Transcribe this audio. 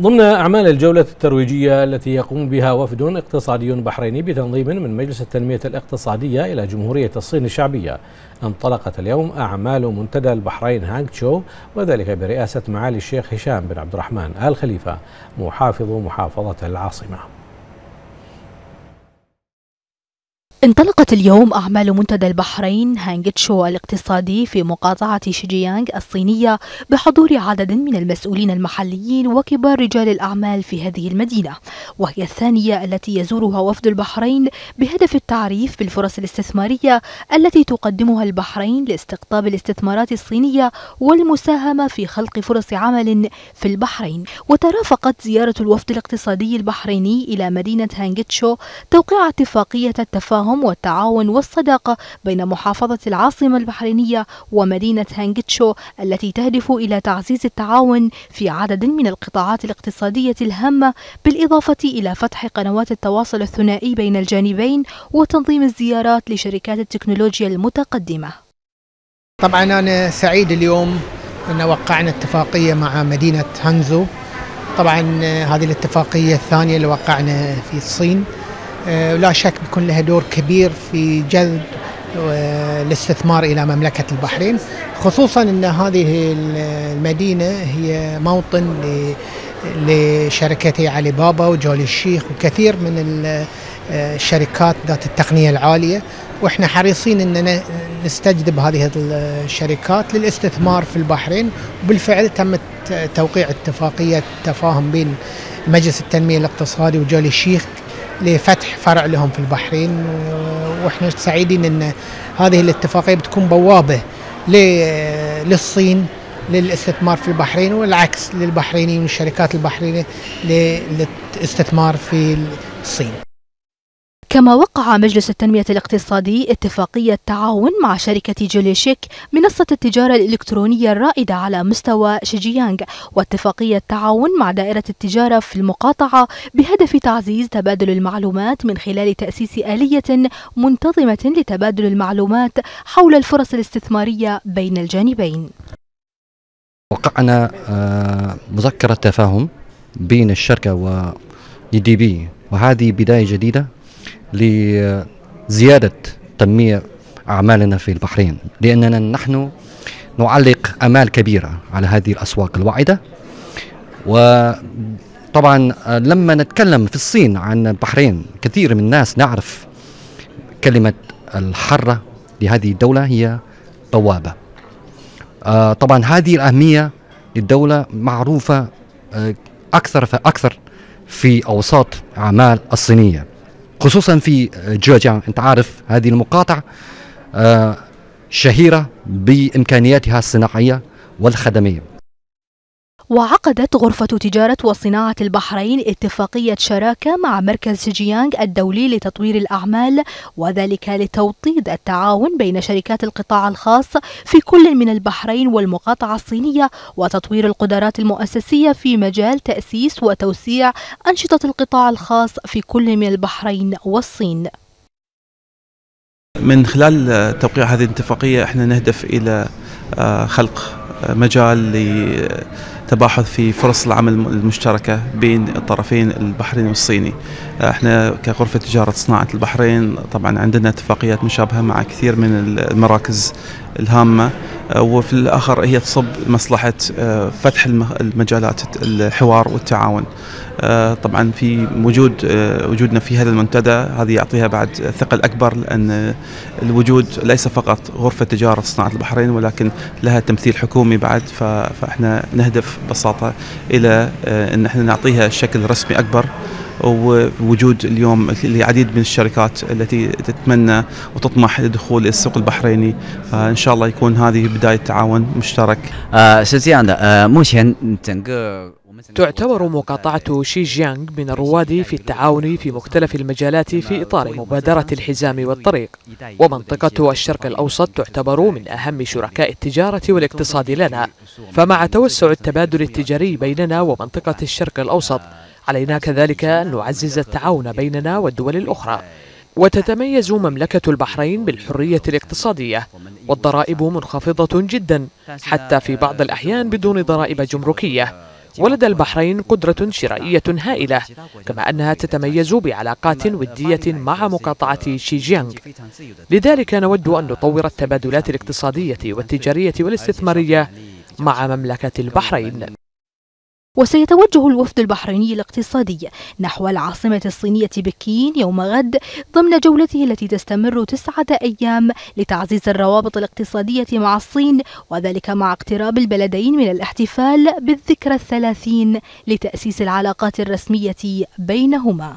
ضمن أعمال الجولة الترويجية التي يقوم بها وفد اقتصادي بحريني بتنظيم من مجلس التنمية الاقتصادية إلى جمهورية الصين الشعبية انطلقت اليوم أعمال منتدى البحرين هانغ تشو وذلك برئاسة معالي الشيخ هشام بن عبد الرحمن آل خليفة محافظ محافظة العاصمة. انطلقت اليوم أعمال منتدى البحرين هانجتشو الاقتصادي في مقاطعة شيجيانغ الصينية بحضور عدد من المسؤولين المحليين وكبار رجال الأعمال في هذه المدينة وهي الثانية التي يزورها وفد البحرين بهدف التعريف بالفرص الاستثمارية التي تقدمها البحرين لاستقطاب الاستثمارات الصينية والمساهمة في خلق فرص عمل في البحرين. وترافقت زيارة الوفد الاقتصادي البحريني إلى مدينة هانجتشو توقيع اتفاقية التفاهم التفاهم والتعاون والصداقة بين محافظة العاصمة البحرينية ومدينة هانجتشو التي تهدف إلى تعزيز التعاون في عدد من القطاعات الاقتصادية الهامة بالإضافة إلى فتح قنوات التواصل الثنائي بين الجانبين وتنظيم الزيارات لشركات التكنولوجيا المتقدمة. طبعا أنا سعيد اليوم أن وقعنا اتفاقية مع مدينة هانزو. طبعا هذه الاتفاقية الثانية اللي وقعنا في الصين. آه، ولا شك بيكون لها دور كبير في جذب آه، الاستثمار إلى مملكة البحرين خصوصا إن هذه المدينة هي موطن لشركتي علي بابا وجولي الشيخ وكثير من آه، الشركات ذات التقنية العالية وإحنا حريصين ان نستجذب هذه الشركات للاستثمار في البحرين وبالفعل تم توقيع اتفاقية تفاهم بين مجلس التنمية الاقتصادي وجولي الشيخ لفتح فرع لهم في البحرين وإحنا سعيدين إن هذه الاتفاقية بتكون بوابة للصين للاستثمار في البحرين والعكس للبحرينيين والشركات البحرينية للاستثمار في الصين. كما وقع مجلس التنمية الاقتصادي اتفاقية تعاون مع شركة جوليشيك منصة التجارة الإلكترونية الرائدة على مستوى شيجيانغ. واتفاقية تعاون مع دائرة التجارة في المقاطعة بهدف تعزيز تبادل المعلومات من خلال تأسيس آلية منتظمة لتبادل المعلومات حول الفرص الاستثمارية بين الجانبين. وقعنا آه، مذكرة تفاهم بين الشركة و دي بي وهذه بداية جديدة لزيادة تنمية أعمالنا في البحرين. لأننا نحن نعلق أمال كبيرة على هذه الأسواق الواعدة. وطبعا لما نتكلم في الصين عن البحرين كثير من الناس نعرف كلمة الحرة لهذه الدولة هي بوابة آه، طبعا هذه الأهمية للدولة معروفة آه، أكثر فأكثر في أوساط أعمال الصينية. خصوصا في جوجان أنت عارف هذه المقاطعه آه، شهيرة بإمكانياتها الصناعية والخدمية. وعقدت غرفة تجارة وصناعة البحرين اتفاقية شراكة مع مركز شيجيانغ الدولي لتطوير الأعمال وذلك لتوطيد التعاون بين شركات القطاع الخاص في كل من البحرين والمقاطعة الصينية وتطوير القدرات المؤسسية في مجال تأسيس وتوسيع أنشطة القطاع الخاص في كل من البحرين والصين. من خلال توقيع هذه الاتفاقية إحنا نهدف إلى آه، خلق مجال تباحث في فرص العمل المشتركة بين الطرفين البحريني والصيني. إحنا كغرفة تجارة صناعة البحرين طبعا عندنا اتفاقيات مشابهة مع كثير من المراكز الهامة. وفي الآخر هي تصب مصلحة آه، فتح المجالات الحوار والتعاون. آه، طبعا في وجود آه، وجودنا في هذا المنتدى هذه يعطيها بعد ثقل أكبر لأن الوجود ليس فقط غرفة تجارة صناعة البحرين ولكن لها تمثيل حكومي بعد فاحنا نهدف ببساطة إلى أن احنا نعطيها شكل رسمي أكبر ووجود اليوم العديد من الشركات التي تتمنى وتطمح لدخول السوق البحريني فان شاء الله يكون هذه بدايه تعاون مشترك. آه 是这样的，呃，目前整个 تعتبر مقاطعة شيجيانغ من الرواد في التعاون في مختلف المجالات في إطار مبادرة الحزام والطريق. ومنطقة الشرق الأوسط تعتبر من أهم شركاء التجارة والاقتصاد لنا. فمع توسع التبادل التجاري بيننا ومنطقة الشرق الأوسط. علينا كذلك أن نعزز التعاون بيننا والدول الأخرى. وتتميز مملكة البحرين بالحرية الاقتصادية. والضرائب منخفضة جدا حتى في بعض الأحيان بدون ضرائب جمركية. ولدى البحرين قدرة شرائية هائلة كما أنها تتميز بعلاقات ودية مع مقاطعة شيجيانغ. لذلك نود أن نطور التبادلات الاقتصادية والتجارية والاستثمارية مع مملكة البحرين. وسيتوجه الوفد البحريني الاقتصادي نحو العاصمة الصينية بكين يوم غد ضمن جولته التي تستمر تسعة أيام لتعزيز الروابط الاقتصادية مع الصين وذلك مع اقتراب البلدين من الاحتفال بالذكرى الثلاثين لتأسيس العلاقات الرسمية بينهما.